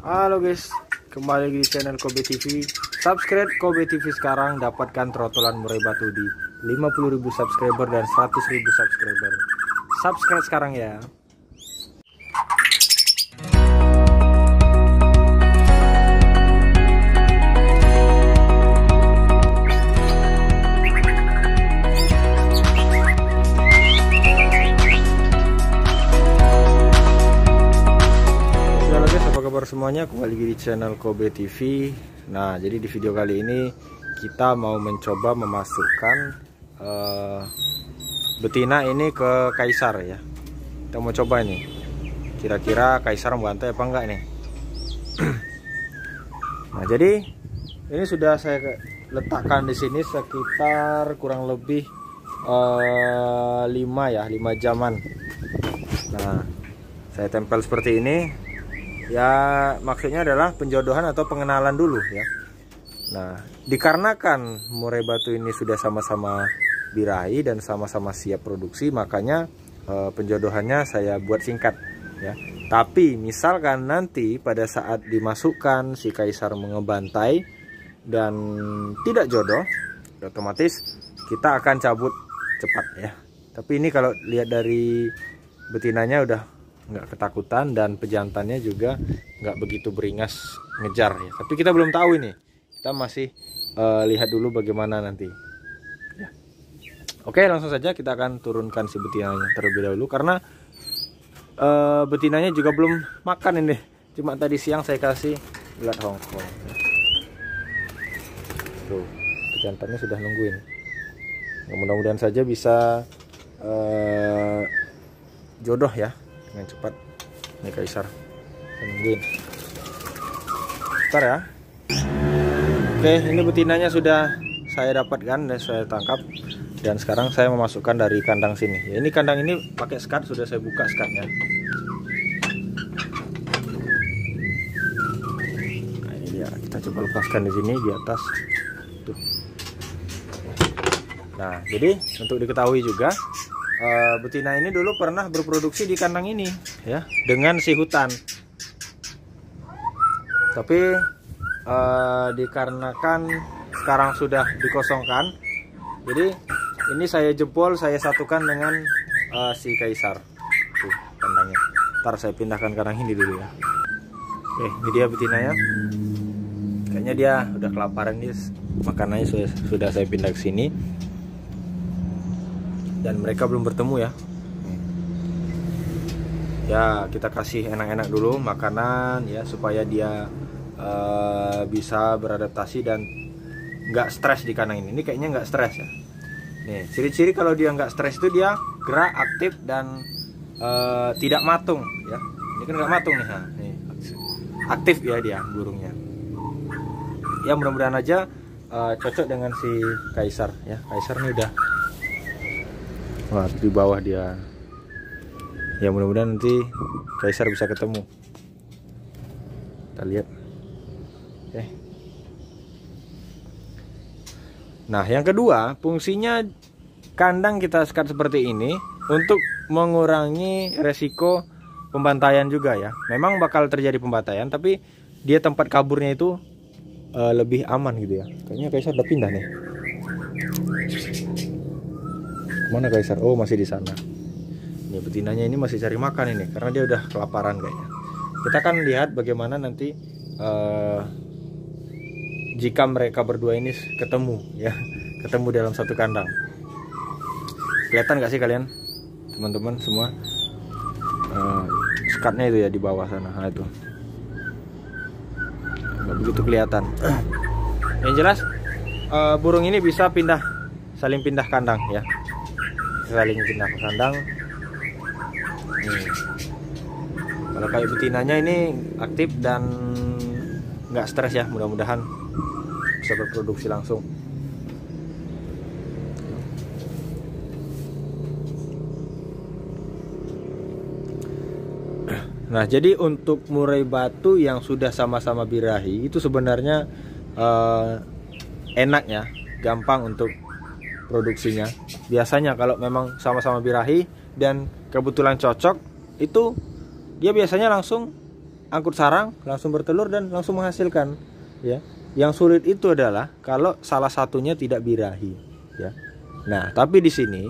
Halo guys, kembali di channel Kobe TV. Subscribe Kobe TV sekarang, dapatkan trotolan murai batu di 50.000 subscriber dan 100.000 subscriber. Subscribe sekarang ya. Semuanya? Kembali lagi di channel Kobe TV. Nah, jadi di video kali ini kita mau mencoba memasukkan eh, betina ini ke kaisar ya. Kita mau coba ini. Kira-kira kaisar membantu apa enggak nih? nah, jadi ini sudah saya letakkan di sini sekitar kurang lebih eh, 5 ya, 5 jaman. Nah, saya tempel seperti ini ya maksudnya adalah penjodohan atau pengenalan dulu ya. Nah dikarenakan murai batu ini sudah sama-sama birahi dan sama-sama siap produksi makanya eh, penjodohannya saya buat singkat ya. Tapi misalkan nanti pada saat dimasukkan si kaisar mengebantai dan tidak jodoh otomatis kita akan cabut cepat ya. Tapi ini kalau lihat dari betinanya udah nggak ketakutan dan pejantannya juga nggak begitu beringas ngejar ya. Tapi kita belum tahu ini. Kita masih eh, lihat dulu bagaimana nanti. Ya. oke langsung saja kita akan turunkan si betinanya terlebih dahulu karena eh, betinanya juga belum makan ini. Cuma tadi siang saya kasih ulat hongkong. Tuh pejantannya sudah nungguin. Mudah-mudahan saja bisa eh, jodoh ya dengan cepat. Ini kaisar nungguin. Bentar ya. Oke ini betinanya sudah saya dapatkan dan saya tangkap. Dan sekarang saya memasukkan dari kandang sini. Ya, ini kandang ini pakai skat sudah saya buka skatnya. Nah ini dia. Kita coba lepaskan di sini di atas. Tuh. nah jadi untuk diketahui juga eh, betina ini dulu pernah berproduksi di kandang ini ya dengan si hutan. Tapi eh, dikarenakan sekarang sudah dikosongkan jadi ini saya jempol saya satukan dengan eh, si kaisar. Tuh kandangnya. Ntar saya pindahkan kandang ini dulu ya. Oke ini dia betinanya kayaknya dia udah kelaparan nih makanannya sudah, sudah saya pindah ke sini dan mereka belum bertemu ya. Ya kita kasih enak-enak dulu makanan ya supaya dia eh, bisa beradaptasi dan nggak stres di kandang ini. Ini kayaknya nggak stres ya. Nih ciri-ciri kalau dia nggak stres itu dia gerak aktif dan eh, tidak matung ya. Ini kan nggak matung nih, ha. nih aktif ya dia burungnya. Ya mudah-mudahan aja eh, cocok dengan si kaisar ya. Kaisar nih udah Wah, di bawah dia. Ya mudah-mudahan nanti Kaisar bisa ketemu. Kita lihat. Oke. Nah, yang kedua, fungsinya kandang kita sekat seperti ini untuk mengurangi resiko pembantaian juga ya. Memang bakal terjadi pembantaian, tapi dia tempat kaburnya itu eh, lebih aman gitu ya. Kayaknya Kaisar udah pindah nih. Mana Kaisar? Oh masih di sana. Ini betinanya ini masih cari makan ini karena dia udah kelaparan kayaknya. Kita akan lihat bagaimana nanti eh, jika mereka berdua ini ketemu ya, ketemu dalam satu kandang. Kelihatan nggak sih kalian, teman-teman semua? Eh, skatnya itu ya di bawah sana, nah, itu. Nggak begitu kelihatan. Yang jelas eh, burung ini bisa pindah, saling pindah kandang ya saling pindah ke kandang. Nih kalau kayak betinanya ini aktif dan nggak stres ya mudah-mudahan bisa berproduksi langsung. Nah, jadi untuk murai batu yang sudah sama-sama birahi itu sebenarnya eh, enak ya, gampang untuk produksinya. Biasanya kalau memang sama-sama birahi dan kebetulan cocok, itu dia biasanya langsung angkut sarang langsung bertelur dan langsung menghasilkan ya. Yang sulit itu adalah kalau salah satunya tidak birahi ya. Nah tapi di sini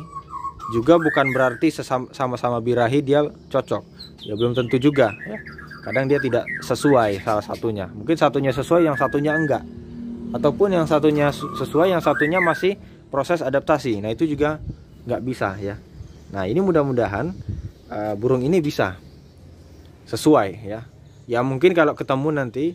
juga bukan berarti sama-sama birahi dia cocok. Ya belum tentu juga ya. Kadang dia tidak sesuai salah satunya. Mungkin satunya sesuai yang satunya enggak. Ataupun yang satunya sesuai yang satunya masih proses adaptasi. Nah itu juga nggak bisa ya. Nah ini mudah-mudahan uh, burung ini bisa sesuai ya. Ya mungkin kalau ketemu nanti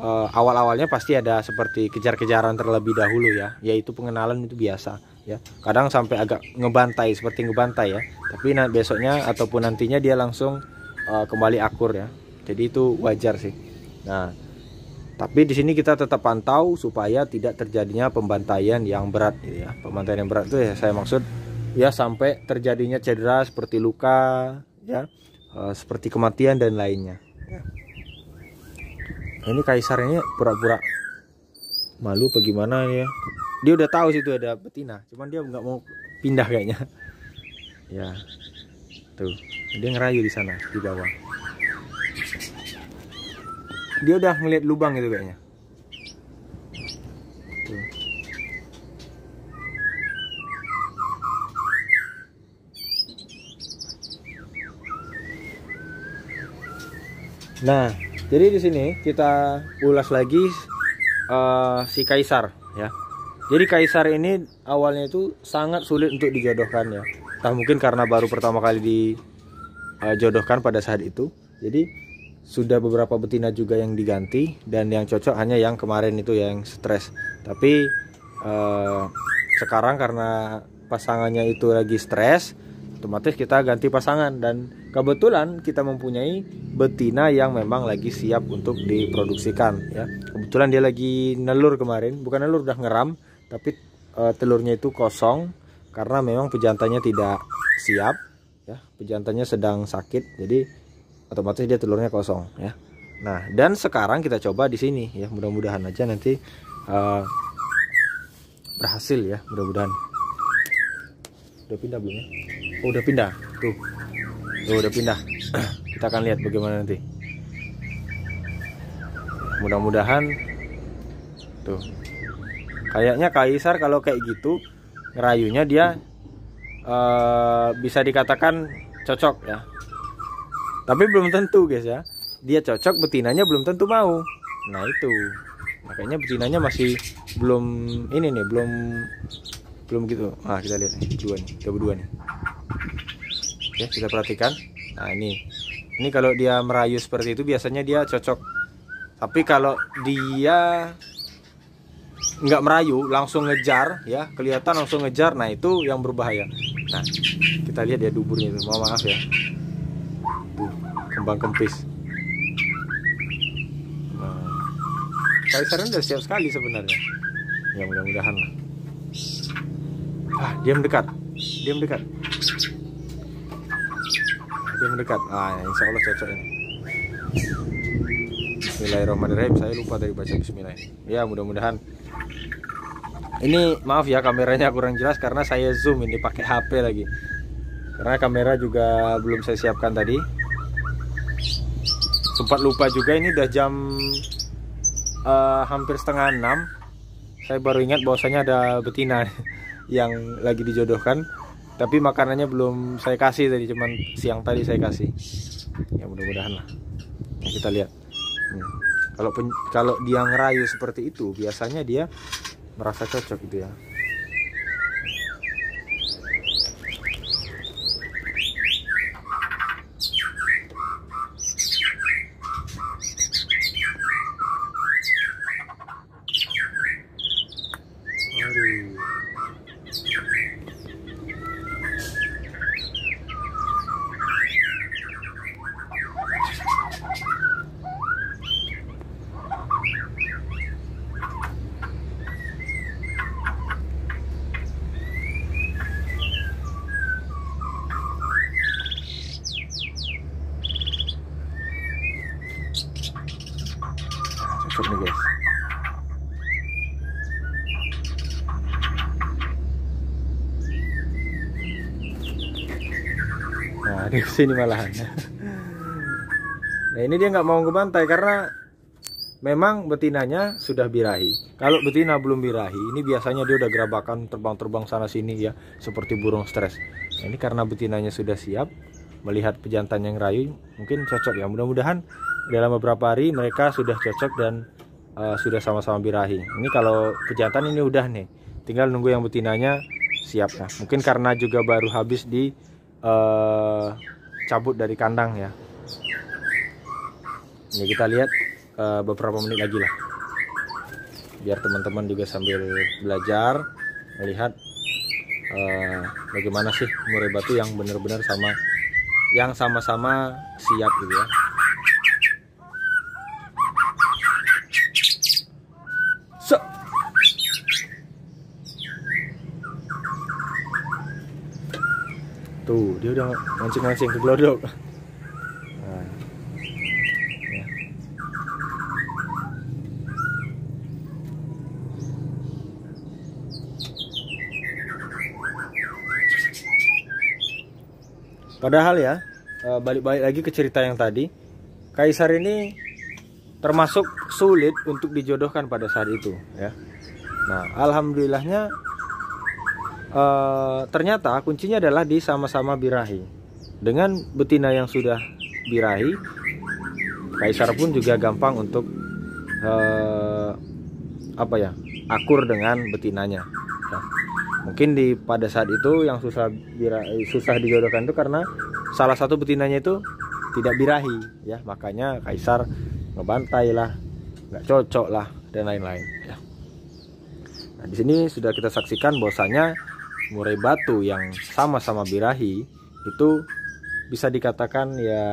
uh, awal-awalnya pasti ada seperti kejar-kejaran terlebih dahulu ya. Yaitu pengenalan itu biasa ya. Kadang sampai agak ngebantai seperti ngebantai ya. Tapi nah, besoknya ataupun nantinya dia langsung uh, kembali akur ya. Jadi itu wajar sih. Nah tapi di sini kita tetap pantau supaya tidak terjadinya pembantaian yang berat gitu ya. Pembantaian yang berat itu ya saya maksud ya sampai terjadinya cedera seperti luka ya uh, seperti kematian dan lainnya. Ya. ini kaisar ini pura-pura malu bagaimana ya? Dia udah tahu situ ada betina cuman dia nggak mau pindah kayaknya. Ya tuh. Dia ngerayu di sana di bawah dia udah ngeliat lubang gitu kayaknya Nah, jadi di sini kita ulas lagi uh, si kaisar ya. Jadi kaisar ini awalnya itu sangat sulit untuk dijodohkan ya. Entah mungkin karena baru pertama kali dijodohkan pada saat itu. Jadi sudah beberapa betina juga yang diganti dan yang cocok hanya yang kemarin itu yang stres. Tapi uh, sekarang karena pasangannya itu lagi stres, otomatis kita ganti pasangan. Dan kebetulan kita mempunyai betina yang memang lagi siap untuk diproduksikan ya. Kebetulan dia lagi nelur kemarin bukan nelur udah ngeram tapi e, telurnya itu kosong karena memang pejantannya tidak siap ya. Pejantannya sedang sakit jadi otomatis dia telurnya kosong ya. Nah dan sekarang kita coba di sini ya. Mudah-mudahan aja nanti uh, berhasil ya mudah-mudahan. Udah pindah belum ya? Oh, udah pindah. Tuh. Tuh udah pindah. Kita akan lihat bagaimana nanti. Mudah-mudahan. Tuh. Kayaknya kaisar kalau kayak gitu ngerayunya dia uh, bisa dikatakan cocok ya tapi belum tentu guys ya dia cocok betinanya belum tentu mau nah itu makanya betinanya masih belum ini nih belum belum gitu ah kita lihat nih dua nih kita berdua nih Oke, kita perhatikan. Nah, ini. Ini kalau dia merayu seperti itu biasanya dia cocok. Tapi kalau dia nggak merayu, langsung ngejar ya, kelihatan langsung ngejar. Nah, itu yang berbahaya. Nah, kita lihat ya duburnya itu. Mohon maaf ya. Kembang kempis. Nah, kaisaran udah siap sekali sebenarnya. Ya mudah-mudahan lah. Ah, dia mendekat. Dia mendekat dia mendekat ah insya Allah cocok ini Bismillahirrahmanirrahim saya lupa tadi baca Bismillah ya mudah-mudahan ini maaf ya kameranya kurang jelas karena saya zoom ini pakai HP lagi karena kamera juga belum saya siapkan tadi sempat lupa juga ini udah jam uh, hampir setengah enam. Saya baru ingat bahwasanya ada betina yang lagi dijodohkan. Tapi makanannya belum saya kasih tadi cuman siang tadi saya kasih. Ya mudah-mudahan lah. Ya, kita lihat. Hmm. kalau kalau dia ngerayu seperti itu biasanya dia merasa cocok gitu ya masuk nih guys nah di sini malahan Nah ini dia nggak mau ngebantai karena memang betinanya sudah birahi. Kalau betina belum birahi, ini biasanya dia udah gerabakan terbang-terbang sana sini ya, seperti burung stres. Nah, ini karena betinanya sudah siap, melihat pejantan yang rayu, mungkin cocok ya. Mudah-mudahan dalam beberapa hari mereka sudah cocok dan uh, sudah sama-sama birahi. Ini kalau pejantan ini udah nih, tinggal nunggu yang betinanya siap ya. Mungkin karena juga baru habis di uh, cabut dari kandang ya ini kita lihat uh, beberapa menit lagi lah biar teman-teman juga sambil belajar melihat uh, bagaimana sih murai batu yang benar-benar sama yang sama-sama siap gitu ya so. tuh dia udah mancing-mancing ke glodok Padahal ya, eh, balik-balik lagi ke cerita yang tadi, Kaisar ini termasuk sulit untuk dijodohkan pada saat itu ya. Nah, alhamdulillahnya uh, ternyata kuncinya adalah di sama-sama birahi. Dengan betina yang sudah birahi, Kaisar pun juga gampang untuk uh, apa ya akur dengan betinanya. Ya mungkin di pada saat itu yang susah birahi, susah dijodohkan itu karena salah satu betinanya itu tidak birahi ya makanya kaisar ngebantai lah nggak cocok lah dan lain-lain ya. nah di sini sudah kita saksikan bahwasanya murai batu yang sama-sama birahi itu bisa dikatakan ya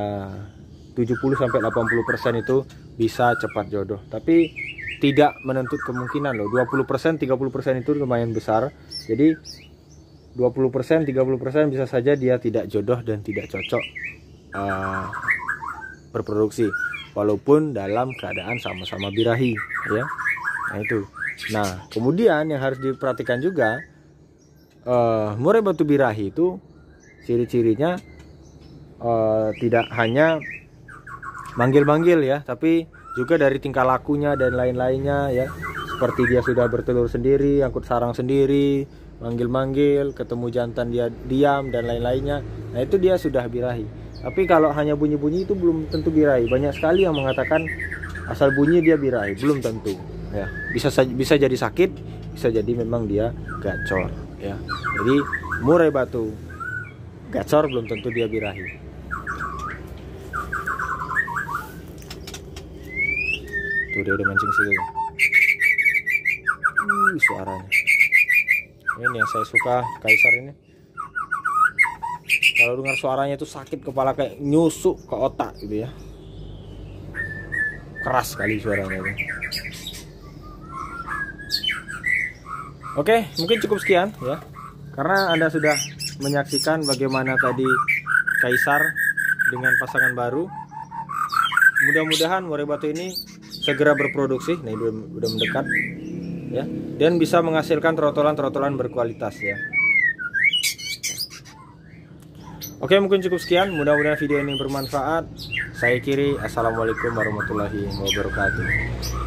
70 sampai 80% itu bisa cepat jodoh. Tapi tidak menuntut kemungkinan loh. 20% 30% itu lumayan besar. Jadi 20% 30% bisa saja dia tidak jodoh dan tidak cocok uh, berproduksi. Walaupun dalam keadaan sama-sama birahi ya. Nah itu. Nah kemudian yang harus diperhatikan juga uh, murai batu birahi itu ciri-cirinya uh, tidak hanya manggil-manggil ya tapi juga dari tingkah lakunya dan lain-lainnya ya. Seperti dia sudah bertelur sendiri angkut sarang sendiri manggil-manggil ketemu jantan dia diam dan lain-lainnya. Nah itu dia sudah birahi. Tapi kalau hanya bunyi-bunyi itu belum tentu birahi. Banyak sekali yang mengatakan asal bunyi dia birahi. Belum tentu ya. Bisa bisa jadi sakit bisa jadi memang dia gacor ya. Jadi murai batu gacor belum tentu dia birahi. Tuh dia udah mancing situ. Uh, suaranya. Ini yang saya suka kaisar ini. Kalau dengar suaranya itu sakit kepala kayak nyusuk ke otak gitu ya. Keras sekali suaranya itu oke mungkin cukup sekian ya. Karena anda sudah menyaksikan bagaimana tadi kaisar dengan pasangan baru. Mudah-mudahan murai batu ini segera berproduksi. Nah ini udah mendekat ya. Dan bisa menghasilkan trotolan-trotolan berkualitas ya. Oke mungkin cukup sekian. Mudah-mudahan video ini bermanfaat. Saya kiri Assalamualaikum warahmatullahi wabarakatuh